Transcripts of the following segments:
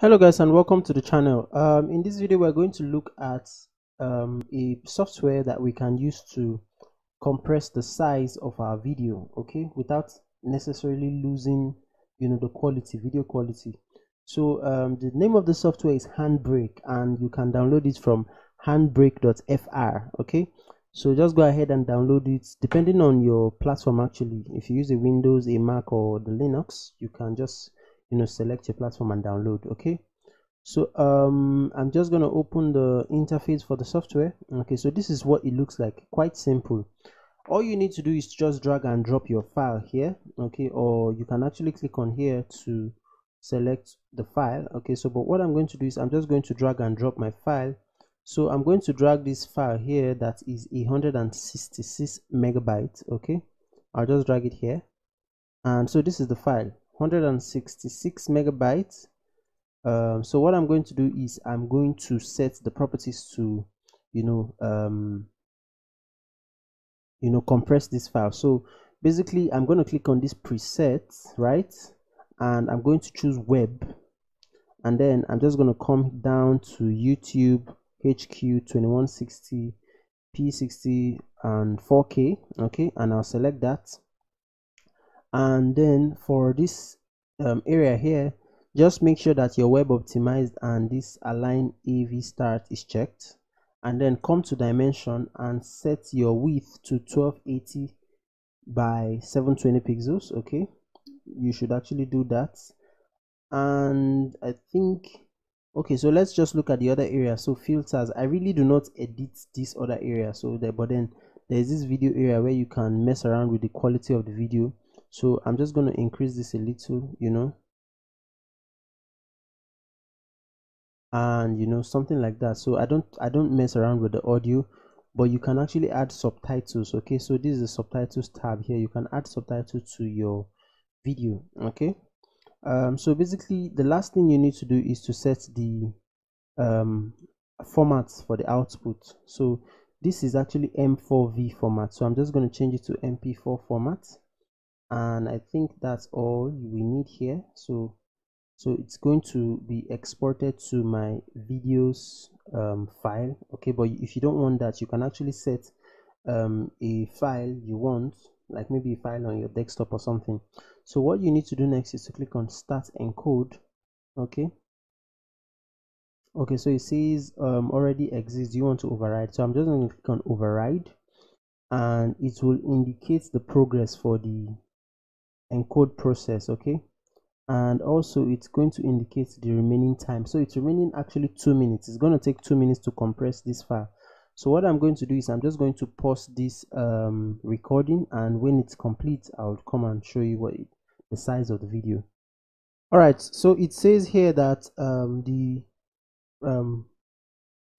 hello guys and welcome to the channel. Um, in this video we're going to look at um, a software that we can use to compress the size of our video okay without necessarily losing you know the quality video quality. So um, the name of the software is handbrake and you can download it from handbrake.fr okay? So just go ahead and download it. Depending on your platform actually if you use a windows a mac or the linux you can just you know select your platform and download okay? So um i'm just going to open the interface for the software. Okay so this is what it looks like. Quite simple. All you need to do is just drag and drop your file here okay? Or you can actually click on here to select the file okay? So but what i'm going to do is i'm just going to drag and drop my file. So i'm going to drag this file here that is 166 megabytes okay? I'll just drag it here. And so this is the file 166 megabytes. Um, so what i'm going to do is i'm going to set the properties to you know um, you know compress this file. So basically i'm going to click on this preset right? And i'm going to choose web. And then i'm just going to come down to youtube hq 2160 p60 and 4k okay? And i'll select that and then for this um, area here just make sure that your web optimized and this align AV start is checked. And then come to dimension and set your width to 1280 by 720 pixels okay? You should actually do that. And I think okay so let's just look at the other area. So filters I really do not edit this other area. So there but then there's this video area where you can mess around with the quality of the video so i'm just going to increase this a little you know. And you know something like that. So i don't i don't mess around with the audio but you can actually add subtitles okay? So this is the subtitles tab here. You can add subtitles to your video okay? Um, so basically the last thing you need to do is to set the um, formats for the output. So this is actually m4v format. So i'm just going to change it to mp4 format and I think that's all we need here. So so it's going to be exported to my videos um, file. Okay but if you don't want that you can actually set um, a file you want like maybe a file on your desktop or something. So what you need to do next is to click on start encode. Okay. Okay so it says um, already exists. You want to override? So I'm just going to click on override. And it will indicate the progress for the encode process okay? And also it's going to indicate the remaining time. So it's remaining actually two minutes. It's going to take two minutes to compress this file. So what i'm going to do is i'm just going to pause this um, recording and when it's complete i'll come and show you what it, the size of the video. All right so it says here that um, the um,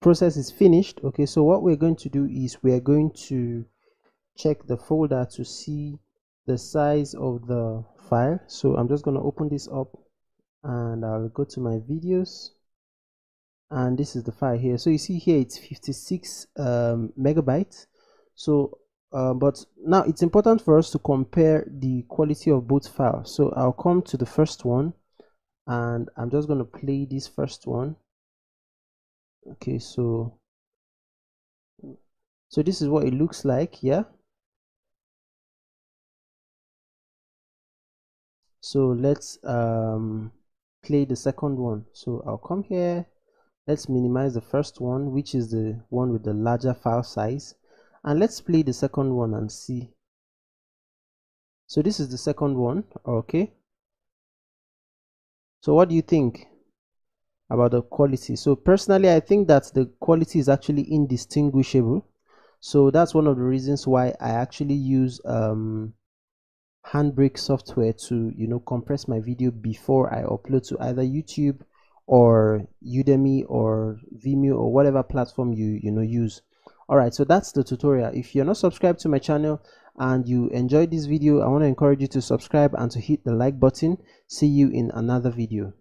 process is finished okay? So what we're going to do is we're going to check the folder to see the size of the file. So i'm just going to open this up and i'll go to my videos. And this is the file here. So you see here it's 56 um, megabytes. So uh, but now it's important for us to compare the quality of both files. So i'll come to the first one and i'm just going to play this first one. Okay so so this is what it looks like yeah so let's um, play the second one. So I'll come here. Let's minimize the first one which is the one with the larger file size. And let's play the second one and see. So this is the second one. Okay. So what do you think about the quality? So personally I think that the quality is actually indistinguishable. So that's one of the reasons why I actually use um, handbrake software to you know compress my video before i upload to either youtube or udemy or vimeo or whatever platform you you know use. All right so that's the tutorial. If you're not subscribed to my channel and you enjoyed this video i want to encourage you to subscribe and to hit the like button. See you in another video